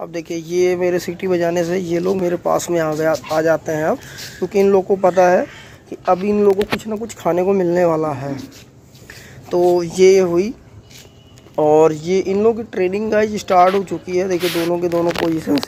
अब देखिए, ये मेरे सिटी बजाने से ये लोग मेरे पास में आ गया, आ जाते हैं अब, क्योंकि इन लोग को पता है कि अभी इन लोगों को कुछ ना कुछ खाने को मिलने वाला है। तो ये हुई, और ये इन लोगों की ट्रेनिंग गाइज़ स्टार्ट हो चुकी है। देखिए, दोनों के दोनों पोजीशन